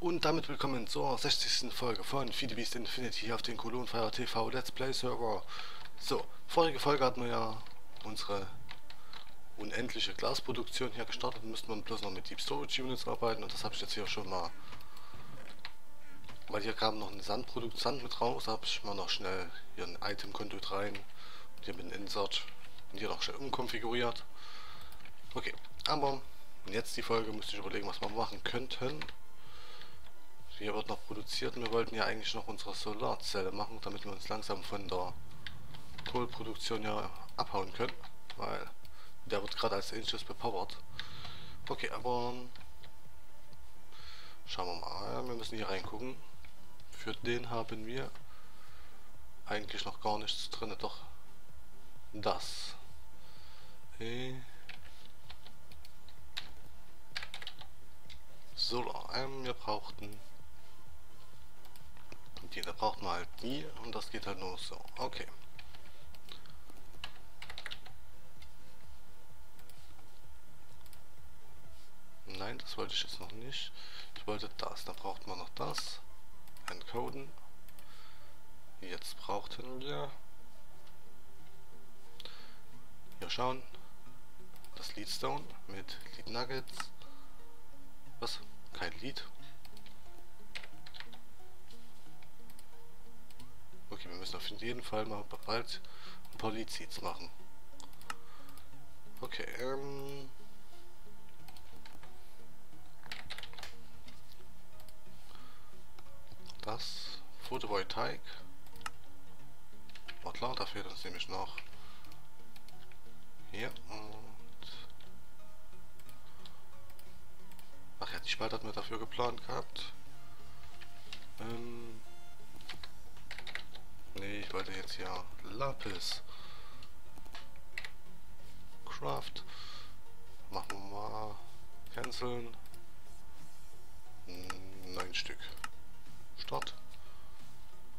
Und damit willkommen zur 60. Folge von Feed Infinity auf den Kolonfire TV Let's Play Server. So, vorige Folge hatten wir ja unsere unendliche Glasproduktion hier gestartet. Müssten wir bloß noch mit Deep Storage Units arbeiten und das habe ich jetzt hier schon mal. Weil hier kam noch ein Sandprodukt Sand mit raus, habe ich mal noch schnell hier ein Item-Konto rein und hier mit dem Insert und hier noch schnell umkonfiguriert. Okay, aber jetzt die Folge müsste ich überlegen, was wir machen könnten. Hier wird noch produziert und wir wollten ja eigentlich noch unsere Solarzelle machen, damit wir uns langsam von der Kohlproduktion ja abhauen können, weil der wird gerade als Inches bepowert. Okay, aber schauen wir mal, wir müssen hier reingucken. Für den haben wir eigentlich noch gar nichts drin, doch das. Okay. Solar, ähm, wir brauchten die, da braucht man halt die und das geht halt nur so. Okay. Nein, das wollte ich jetzt noch nicht. Ich wollte das. Da braucht man noch das. Encoden. Jetzt brauchten wir... Hier schauen. Das Leadstone mit Lead Nuggets. Was? Kein Lead. Okay, wir müssen auf jeden Fall mal bald ein paar Lead Seeds machen. Okay, ähm... Das Photovoltaik. War klar, da fehlt uns nämlich noch hier und ach ja, die Spalte hat mir dafür geplant gehabt. Ähm nee, ich wollte jetzt hier Lapis. Craft. Machen wir mal. Canceln. Neun Stück. Start.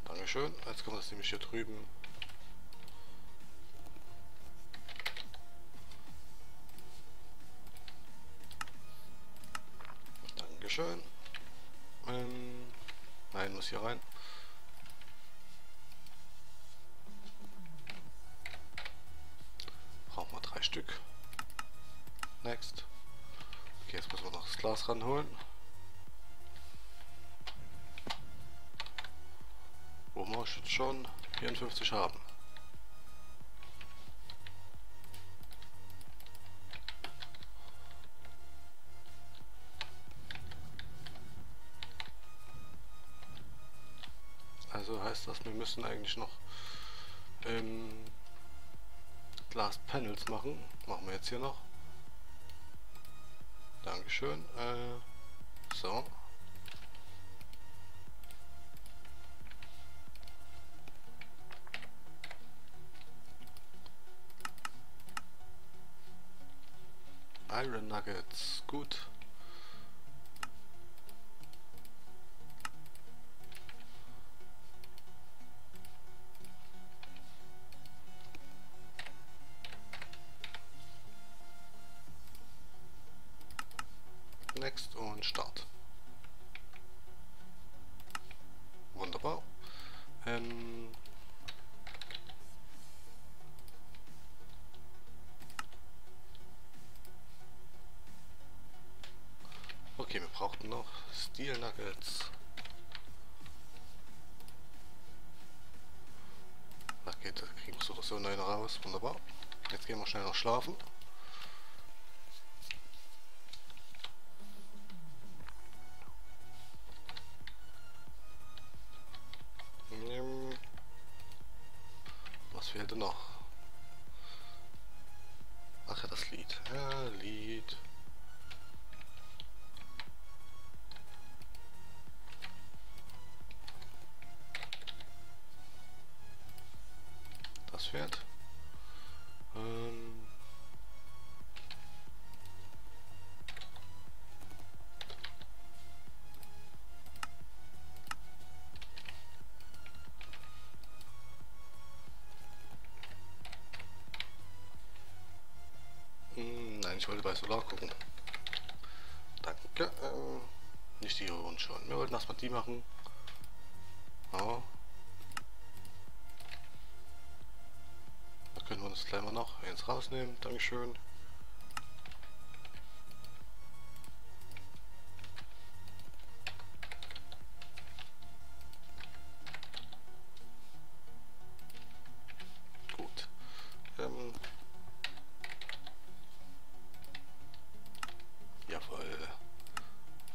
Dankeschön. Jetzt kommt das nämlich hier drüben. Dankeschön. Ähm, nein, muss hier rein. Brauchen wir drei Stück. Next. Okay, jetzt müssen wir noch das Glas ranholen. 54 haben. Also heißt das, wir müssen eigentlich noch ähm, Glas Panels machen. Machen wir jetzt hier noch. Dankeschön. Äh, so. Iron Nuggets, gut. Next und Start. Noch Steel Nuggets. Da kriegen wir so oder neun raus. Wunderbar. Jetzt gehen wir schnell noch schlafen. Schwert. Ähm hm, Nein, ich wollte bei Solar gucken. Danke. Ähm, nicht die Runden schon. Wir wollten erstmal die machen. Da können wir uns gleich mal noch eins rausnehmen. Dankeschön.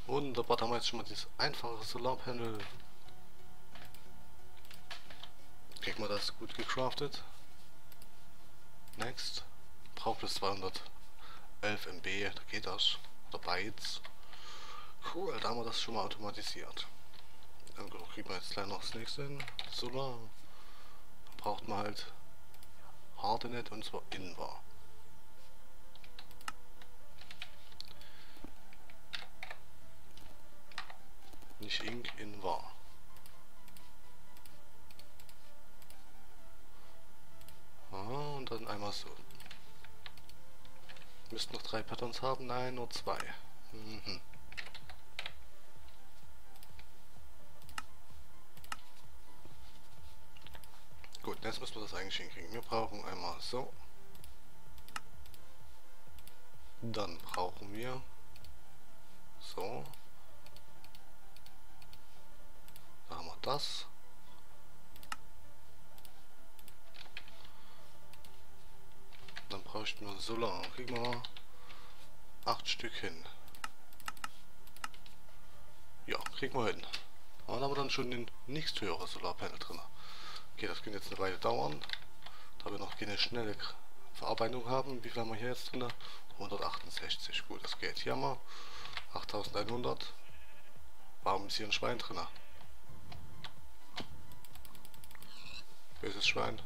Wunderbar, da haben wir jetzt schon mal dieses einfache Solarpanel. Kriegen wir das gut gecraftet. Next. Braucht bis 211 MB, da geht das. Oder Bytes. Cool, da haben wir das schon mal automatisiert. Dann kriegen wir jetzt gleich noch das nächste hin. Solar. Da braucht man halt Hardenet und zwar Invar. nicht Ink in einmal so. Müssten noch drei Patterns haben? Nein, nur zwei. Mhm. Gut, jetzt müssen wir das eigentlich hinkriegen. Wir brauchen einmal so. Dann brauchen wir so. das. Bräuchten wir Solar. Kriegen wir acht Stück hin. Ja, kriegen wir hin. dann haben wir dann schon den nächst höhere Solarpanel drin. Okay, das kann jetzt eine Weile dauern. Da wir noch keine schnelle Verarbeitung haben. Wie viel haben wir hier jetzt drin? 168. Gut, das geht. Hier haben wir 8100. Warum ist hier ein Schwein drin? Böses Schwein.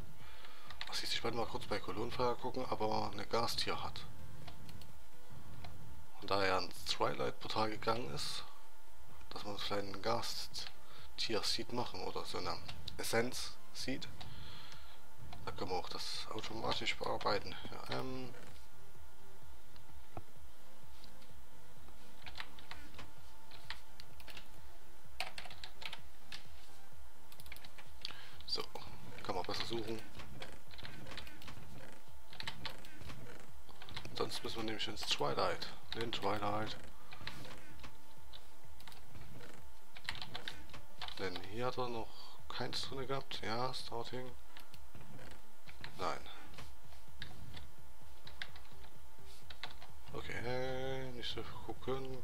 Was ich werde mal kurz bei Kolonfeuer gucken, aber eine Gastier hat. Und da er ins Twilight-Portal gegangen ist, dass man vielleicht ein Gastier-Seed machen oder so eine Essenz-Seed. Da können wir auch das automatisch bearbeiten. Ja, ähm suchen. Sonst müssen wir nämlich ins Twilight. In Twilight. Denn hier hat er noch keins drin gehabt. Ja, Starting. Nein. Okay, nicht so gucken.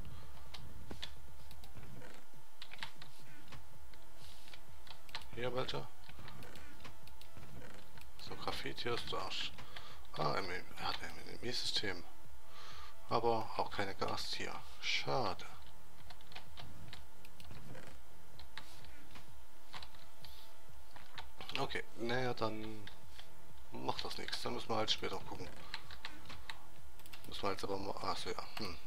Hier welcher? Graffiti ist das. Ah, er hat ein Energiesystem. Aber auch keine Gastier. Schade. Okay, naja, dann macht das nichts. Dann müssen wir halt später gucken. Müssen wir jetzt aber mal... Achso, ja. Hm.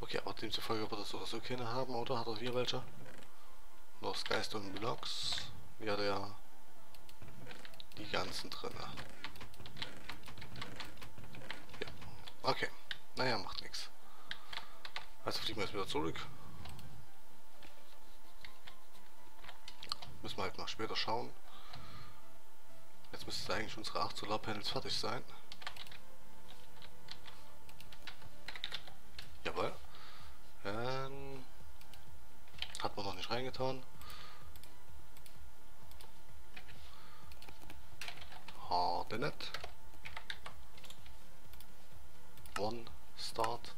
Okay, aber demzufolge wird das oder so keine haben, oder? Hat er hier welche? Los Geist und Blocks. Ja, der die ganzen drin. Ja. Okay. Naja, macht nichts. Also fliegen wir jetzt wieder zurück. Müssen wir halt mal später schauen. Jetzt müsste eigentlich unsere 8 Solarpanels fertig sein. Jawohl. Ähm, hat man noch nicht reingetan. Hardenet. One Start.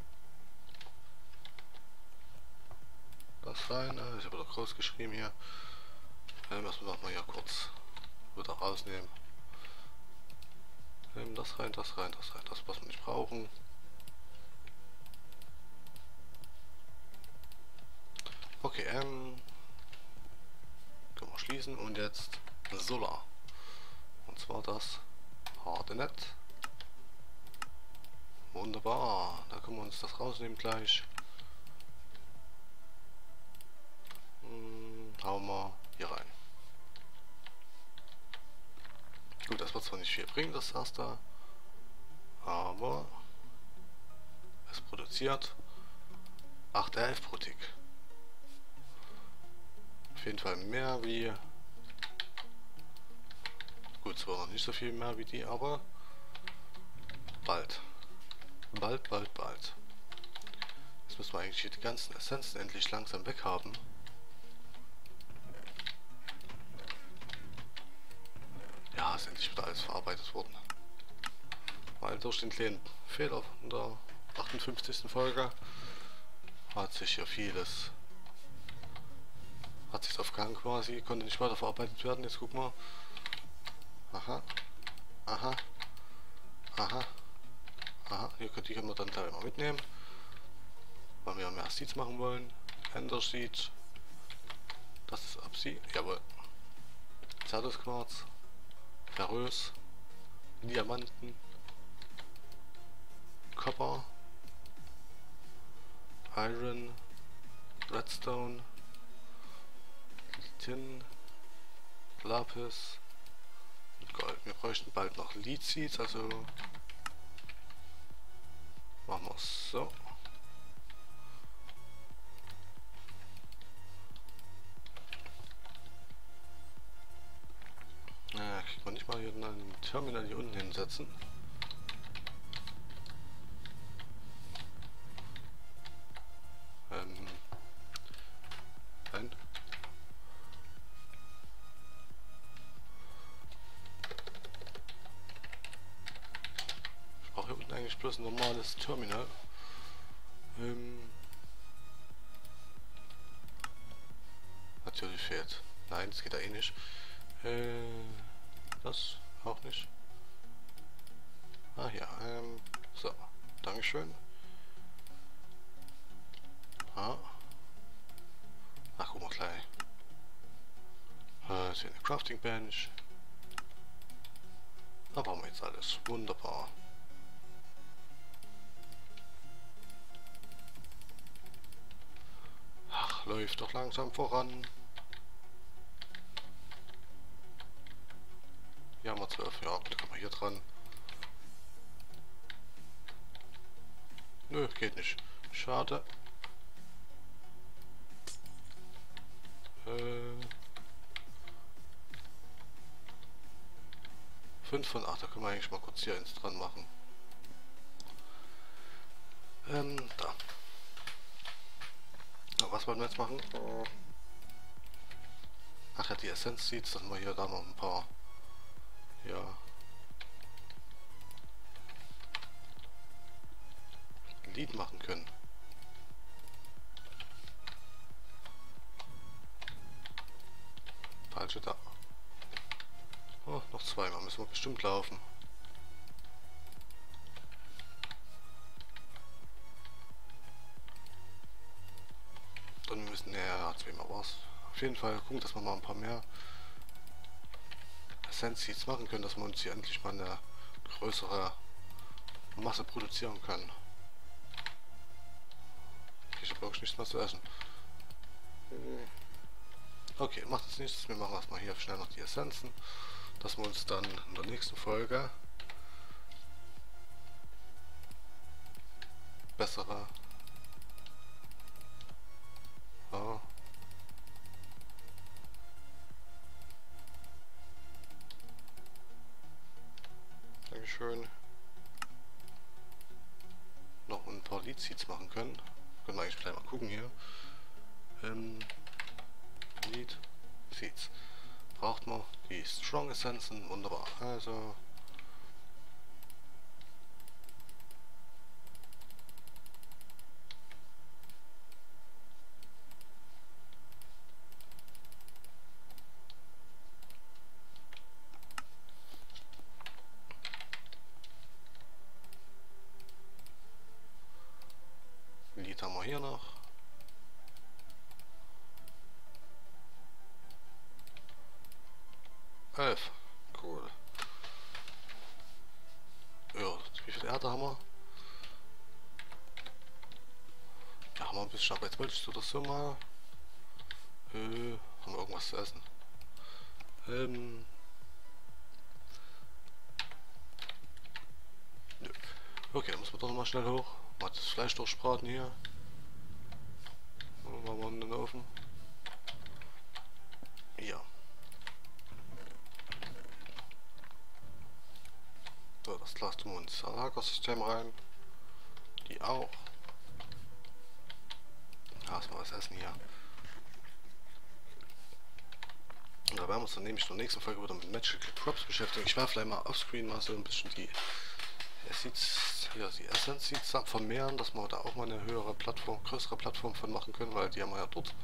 Das rein. Ich habe doch groß geschrieben hier. Ähm, müssen wir noch mal hier kurz wieder rausnehmen. Nehmen das rein, das rein, das rein. Das was wir nicht brauchen. Okay, ähm. Können wir schließen und jetzt Solar. Und zwar das Hardenet. Wunderbar. Da können wir uns das rausnehmen gleich. Hm, hauen wir hier rein. zwar nicht viel bringen, das erste, aber es produziert 811 pro Tick. Auf jeden Fall mehr wie... Gut, zwar noch nicht so viel mehr wie die, aber bald. Bald, bald, bald. Jetzt müssen wir eigentlich hier die ganzen Essenzen endlich langsam weghaben. Ja, ist endlich wieder alles verarbeitet worden. Weil durch den kleinen Fehler in der 58. Folge hat sich hier vieles hat sich aufgehangen quasi, konnte nicht weiter verarbeitet werden. Jetzt guck mal. Aha. Aha. Aha. Aha. Hier könnt ihr dann gleich mal mitnehmen. Weil wir mehr Seeds machen wollen. Ender Seeds. Das ist Absi. Jawohl. Quarz. Ferrös. Diamanten. Copper. Iron. Redstone. Tin. Lapis. Und Gold. Wir bräuchten bald noch Lead Seeds, also machen wir es so. Ja, kriegt man nicht mal hier einen Terminal hier unten hinsetzen. Terminal. Ähm. Natürlich fehlt. Nein, das geht da eh nicht. Äh, das auch nicht. Ah ja, ähm, so, Dankeschön. Ah. Ach, guck mal gleich. Äh, ist hier eine Crafting Bench. Da brauchen wir jetzt alles. Wunderbar. Läuft doch langsam voran. Hier haben wir 12, ja, da kann man hier dran. Nö, geht nicht. Schade. Äh. 5 von 8, da können wir eigentlich mal kurz hier eins dran machen. Ähm, da. Was wollen wir jetzt machen? Ach ja, die Essenz sieht, dass wir hier da noch ein paar ja. Lied machen können. Falsche da. Oh, noch zweimal müssen wir bestimmt laufen. Auf jeden Fall gucken, dass wir mal ein paar mehr Senseeds machen können, dass wir uns hier endlich mal eine größere Masse produzieren können. Ich habe auch nichts mehr zu essen. Okay, macht das nichts. Wir machen erstmal hier schnell noch die Essenzen, dass wir uns dann in der nächsten Folge bessere schön noch ein paar Lead Seeds machen können. Können wir eigentlich gleich mal gucken hier. Ähm, Lead Seeds. Braucht man die Strong Essenzen, wunderbar. Also hier noch. Elf. Cool. Ja, wie viel Erde haben wir? Ja, haben wir ein bisschen, du das so mal. Äh, haben wir irgendwas zu essen? Ähm. Okay, dann muss man doch nochmal schnell hoch. Mal das Fleisch durchbraten hier. Wir in den Ofen. Ja. So, das tun wir ins Lagersystem rein. Die auch. Erstmal was essen hier. Da werden wir uns dann nämlich in der nächsten Folge wieder mit Magical Props beschäftigen. Ich werde vielleicht mal offscreen mal so ein bisschen die Seeds, ja, die Essence Seeds vermehren, dass wir da auch mal eine höhere Plattform, größere Plattform von machen können, weil die haben wir ja dort.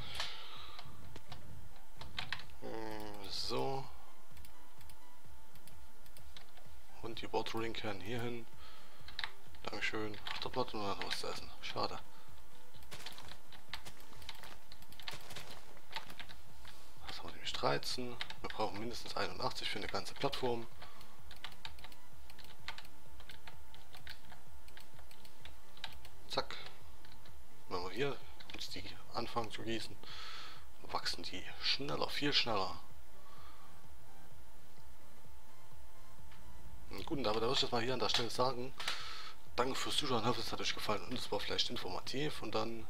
Hm, so. Und die Watering Can hier hin. Dankeschön. Ach, dort warten wir noch was zu essen. Schade. Was haben wir nämlich 13. Wir brauchen mindestens 81 für eine ganze Plattform. Hier uns die anfangen zu gießen, wachsen die schneller, viel schneller. Gut, aber da würde ich jetzt mal hier an der Stelle sagen, danke fürs Zuschauen, hoffe es hat euch gefallen und es war vielleicht informativ und dann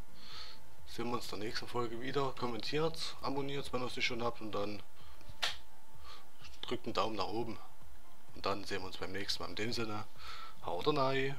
sehen wir uns in der nächsten Folge wieder. Kommentiert, abonniert, wenn ihr es nicht schon habt und dann drückt einen Daumen nach oben und dann sehen wir uns beim nächsten Mal. In dem Sinne, haut rein!